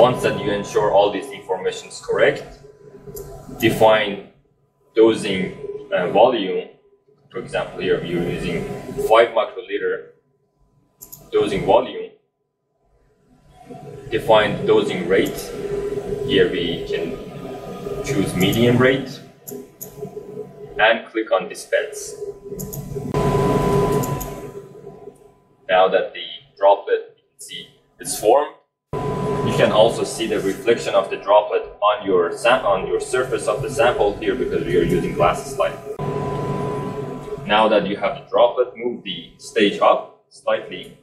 once that you ensure all this information is correct, define dosing uh, volume. For example, here you're using 5 microliter dosing volume. Define dosing rate. Here we can choose medium rate and click on dispense. Now that the droplet you can see is formed, see the reflection of the droplet on your on your surface of the sample here because we are using glass slide. Now that you have the droplet, move the stage up slightly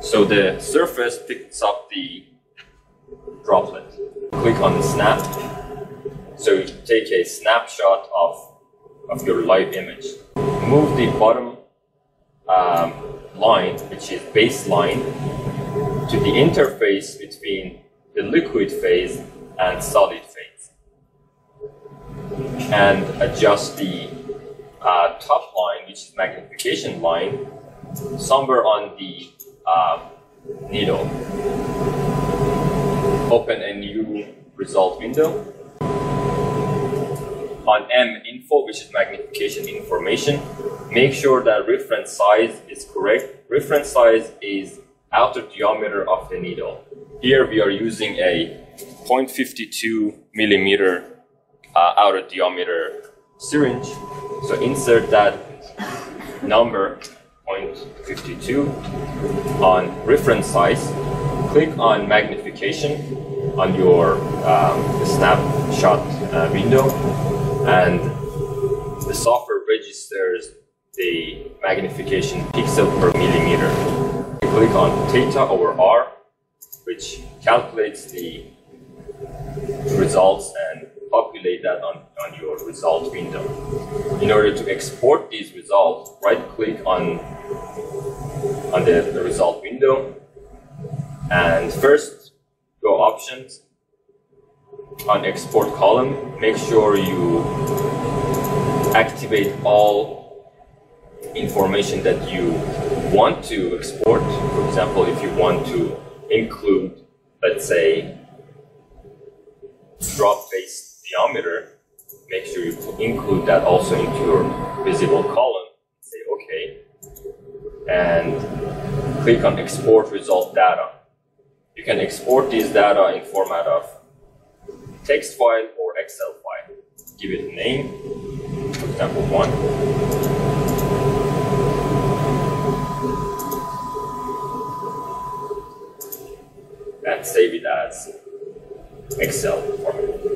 so the surface picks up the droplet. Click on the snap. So you take a snapshot of, of your live image. Move the bottom um, line, which is baseline, to the interface between the liquid phase and solid phase. And adjust the uh, top line, which is magnification line, somewhere on the uh, needle. Open a new result window. On M info, which is magnification information, make sure that reference size is correct. Reference size is outer diameter of the needle. Here we are using a 0.52 millimeter uh, outer diameter syringe. So insert that number 0.52 on reference size. Click on magnification on your um, snapshot uh, window and the software registers the magnification pixel per millimeter. Click on theta over R, which calculates the results and populate that on, on your result window. In order to export these results, right click on, on the, the result window and first go options on export column, make sure you activate all information that you want to export. For example, if you want to include, let's say, drop phase diameter, make sure you include that also into your visible column. Say OK. And click on export result data. You can export these data in format of text file or Excel file. Give it a name, for example, one. And save it as Excel format.